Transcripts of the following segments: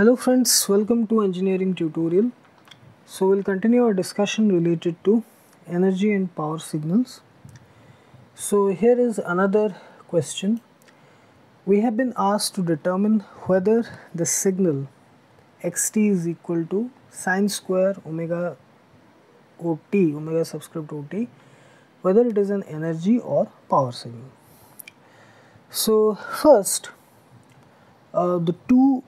Hello friends, welcome to engineering tutorial. So we'll continue our discussion related to energy and power signals. So here is another question. We have been asked to determine whether the signal xt is equal to sine square omega ot, omega subscript ot, whether it is an energy or power signal. So first, uh, the two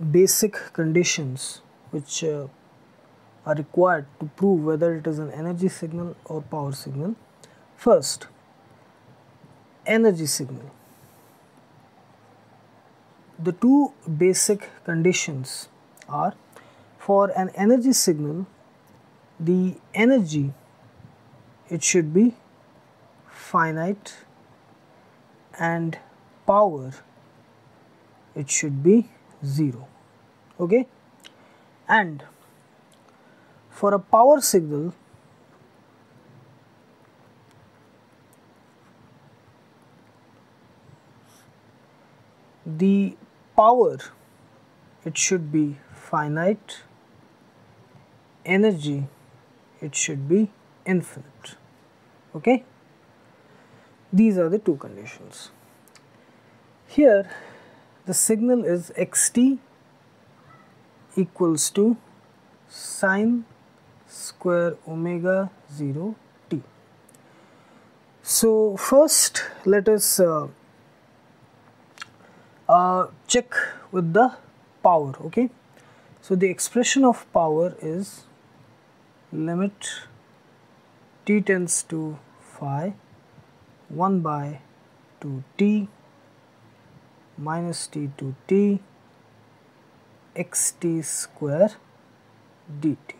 basic conditions which uh, are required to prove whether it is an energy signal or power signal. First, energy signal. The two basic conditions are for an energy signal, the energy it should be finite and power it should be 0 okay? And for a power signal the power it should be finite. Energy it should be infinite. Okay? These are the two conditions. Here the signal is xt equals to sine square omega 0 t. So first let us uh, uh, check with the power okay. So the expression of power is limit t tends to phi 1 by 2 t minus t to t xt square dt.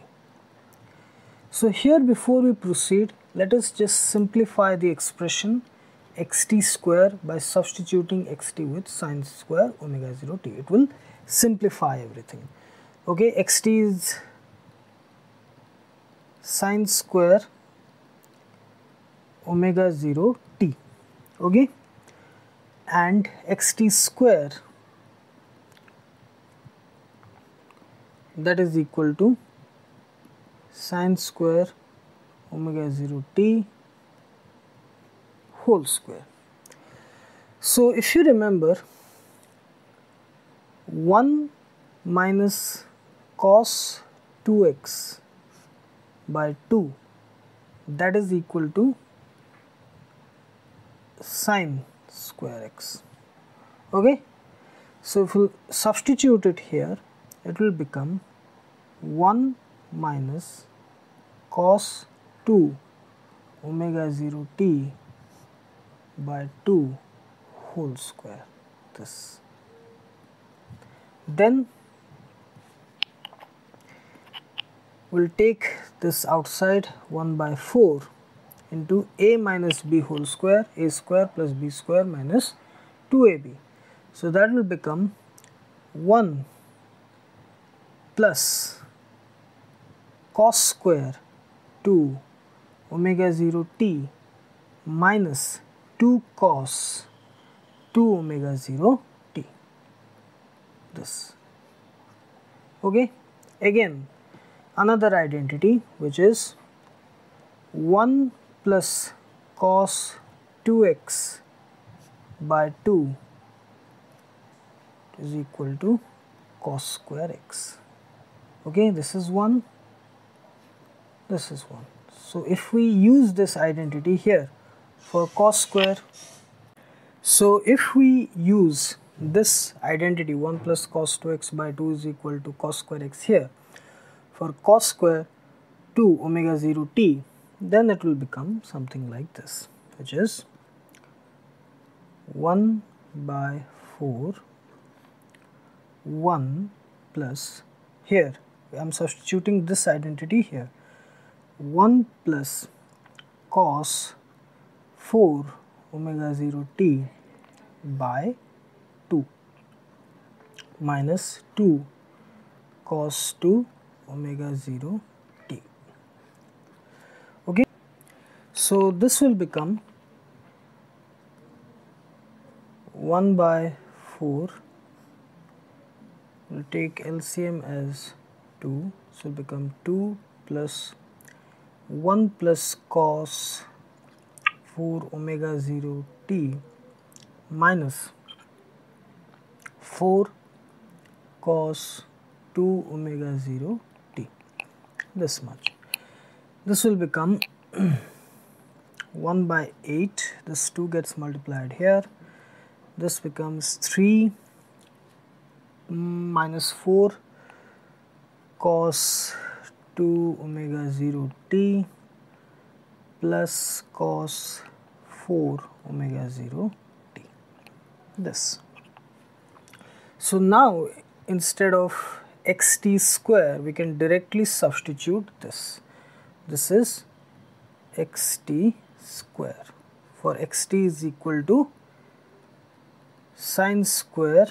So here before we proceed let us just simplify the expression xt square by substituting xt with sine square omega 0 t. It will simplify everything. Okay, xt is sine square omega 0 t. Okay, and xt square that is equal to sine square omega 0 t whole square. So if you remember 1 minus cos 2x by 2 that is equal to sine square x. Okay? So if we substitute it here it will become 1 minus cos 2 omega 0 t by 2 whole square. This. Then we'll take this outside 1 by 4 into a minus b whole square a square plus b square minus 2ab so that will become 1 plus cos square 2 omega 0 t minus 2 cos 2 omega 0 t. This. Okay? Again another identity which is 1 plus cos 2x by 2 is equal to cos square x. Okay this is 1 this is 1 so if we use this identity here for cos square so if we use this identity 1 plus cos 2x by 2 is equal to cos square x here for cos square 2 omega 0 t then it will become something like this which is 1 by 4 1 plus here. I am substituting this identity here. 1 plus cos 4 omega 0 t by 2 minus 2 cos 2 omega 0 t. Okay. So this will become 1 by 4 we'll take LCM as 2 so will become 2 plus 1 plus cos 4 omega 0 t minus 4 cos 2 omega 0 t. This much. This will become 1 by 8 this 2 gets multiplied here. This becomes 3 minus 4 cos 2 omega 0 t plus cos 4 omega 0 t. This. So now instead of xt square we can directly substitute this. This is xt square for xt is equal to sine square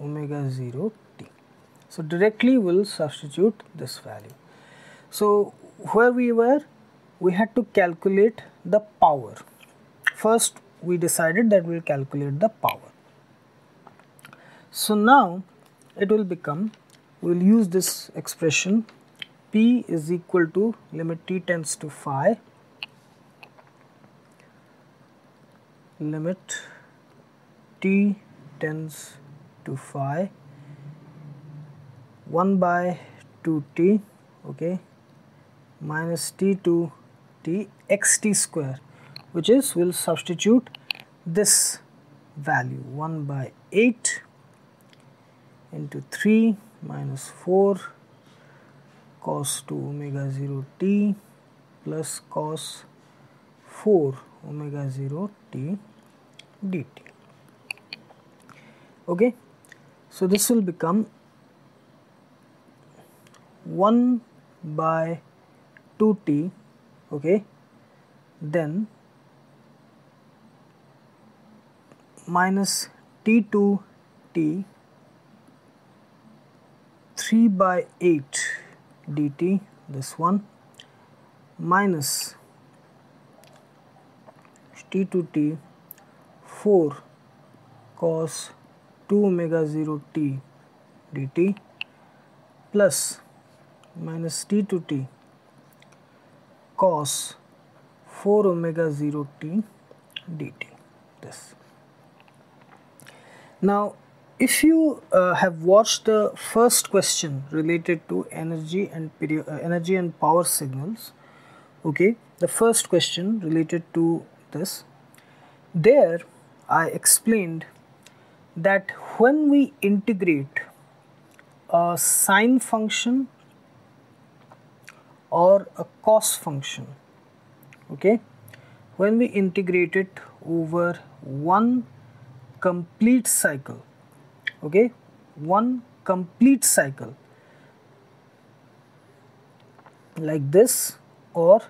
omega 0 t. So, directly we will substitute this value. So, where we were we had to calculate the power. First we decided that we will calculate the power. So, now it will become we will use this expression P is equal to limit t tends to phi limit t tends to phi 1 by 2t okay minus t to t x t square which is we'll substitute this value 1 by 8 into 3 minus 4 cos 2 omega 0 t plus cos 4 omega 0 t dt. Okay? So this will become 1 by 2t okay? Then minus t2 t 3 by 8 dt this one minus t2 t 4 cos 2 omega 0 t dt plus minus t to t cos 4 omega 0 t dt. This now if you uh, have watched the first question related to energy and uh, energy and power signals okay the first question related to this. There i explained that when we integrate a sine function or a cos function okay when we integrate it over one complete cycle okay one complete cycle like this or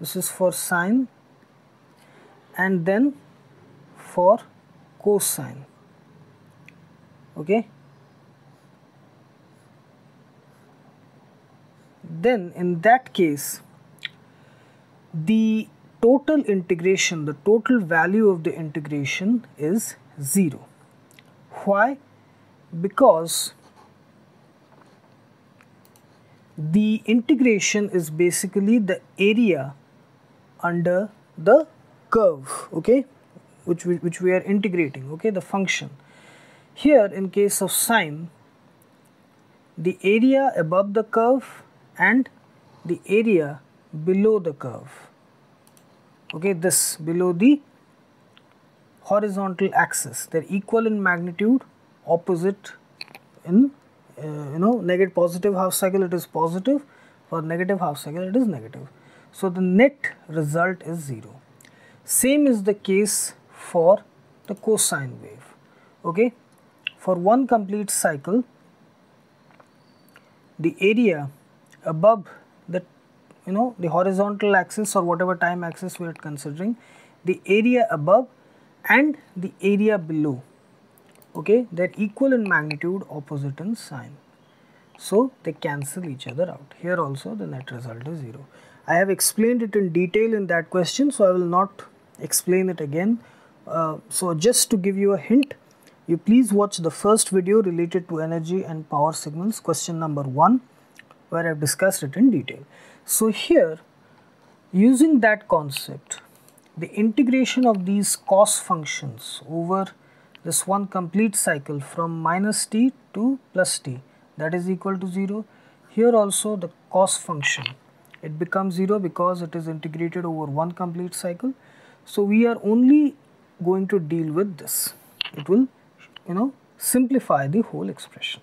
this is for sine and then for cosine. Okay? Then in that case the total integration the total value of the integration is 0 why? Because the integration is basically the area under the curve okay which we, which we are integrating okay the function here in case of sine, the area above the curve and the area below the curve, okay, this below the horizontal axis, they are equal in magnitude, opposite in uh, you know negative positive half cycle it is positive, for negative half cycle it is negative. So, the net result is 0. Same is the case for the cosine wave, okay? For one complete cycle the area above the you know the horizontal axis or whatever time axis we are considering the area above and the area below okay? They're equal in magnitude opposite in sign. So they cancel each other out. Here also the net result is 0 i have explained it in detail in that question so i will not explain it again. Uh, so just to give you a hint you please watch the first video related to energy and power signals question number 1 where I have discussed it in detail. So here using that concept the integration of these cos functions over this one complete cycle from minus t to plus t that is equal to 0 here also the cos function it becomes 0 because it is integrated over one complete cycle so we are only going to deal with this. It will you know simplify the whole expression.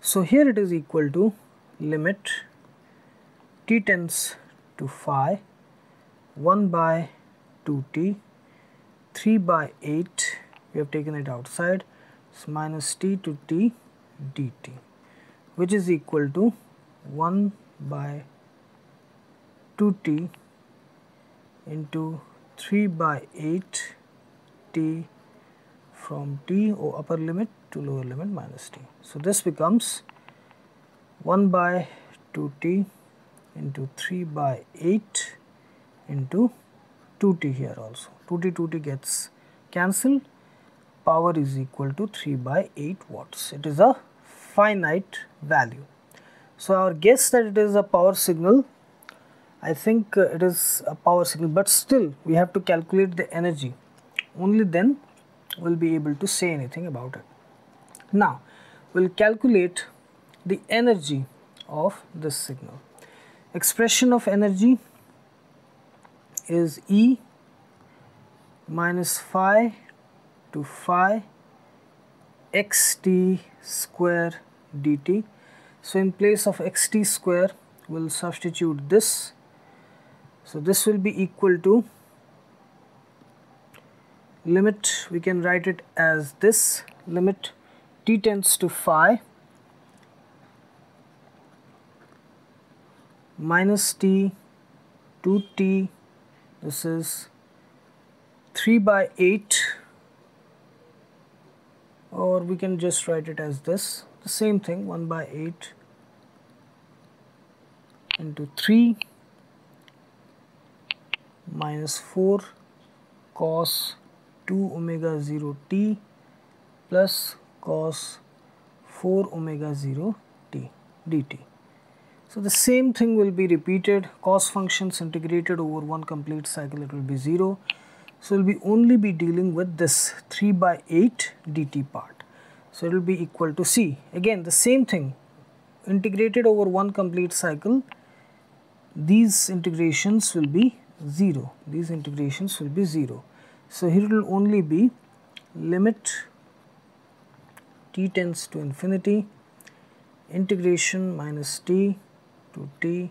So here it is equal to limit t tends to phi 1 by 2t 3 by 8 we have taken it outside. It's minus t to t dt which is equal to 1 by 2t into 3 by 8 t from t or upper limit to lower limit minus t. So this becomes 1 by 2t into 3 by 8 into 2t here also. 2t 2t gets cancelled power is equal to 3 by 8 watts. It is a finite value. So our guess that it is a power signal, I think uh, it is a power signal but still we have to calculate the energy. Only then we'll be able to say anything about it. Now we'll calculate the energy of this signal. Expression of energy is E minus phi to phi xt square dt. So in place of xt square we'll substitute this. So this will be equal to limit we can write it as this limit t tends to phi minus t 2t this is 3 by 8 or we can just write it as this the same thing 1 by 8 into 3 minus 4 cos 2 omega 0 t plus cos 4 omega 0 t dt. So the same thing will be repeated cos functions integrated over one complete cycle it will be 0 so we'll be only be dealing with this 3 by 8 dt part. So it will be equal to C. Again the same thing integrated over one complete cycle these integrations will be 0. These integrations will be 0. So here it will only be limit t tends to infinity integration minus t to t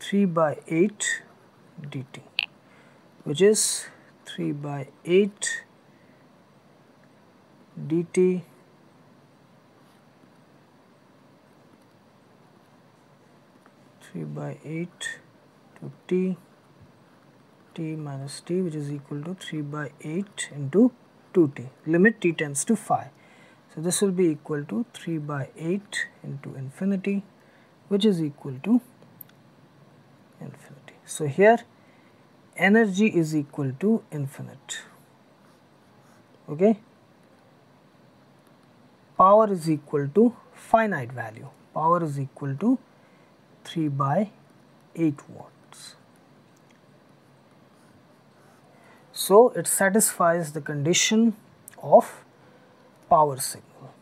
3 by 8 dt which is 3 by 8 dt three by eight to t t minus t which is equal to three by eight into two t. Limit t tends to phi. So this will be equal to three by eight into infinity which is equal to infinity. So here energy is equal to infinite. Okay? Power is equal to finite value. Power is equal to 3 by 8 watts so it satisfies the condition of power signal.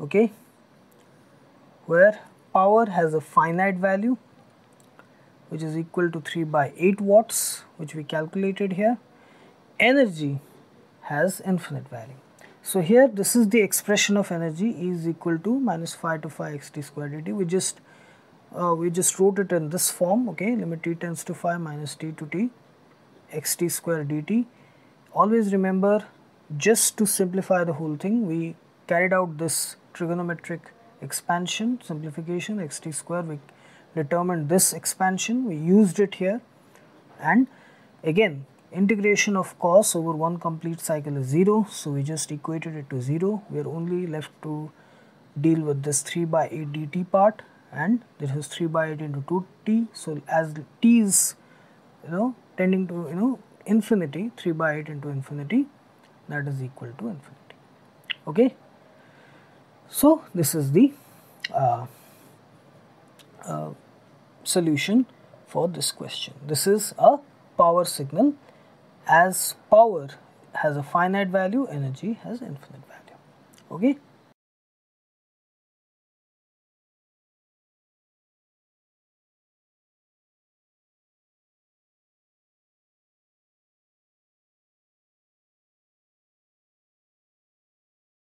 Okay? Where power has a finite value which is equal to 3 by 8 watts which we calculated here energy has infinite value. So here this is the expression of energy E is equal to minus phi to phi xt square dt. We just uh, we just wrote it in this form okay? Limit t tends to phi minus t to t xt square dt always remember just to simplify the whole thing we carried out this trigonometric expansion simplification xt square we determined this expansion we used it here. And again integration of cos over one complete cycle is 0 so we just equated it to 0 we are only left to deal with this 3 by 8 dt part and this is 3 by 8 into 2t so as t is you know tending to you know infinity 3 by 8 into infinity that is equal to infinity. Okay? So this is the uh, uh, solution for this question. This is a power signal. As power has a finite value energy has infinite value. Okay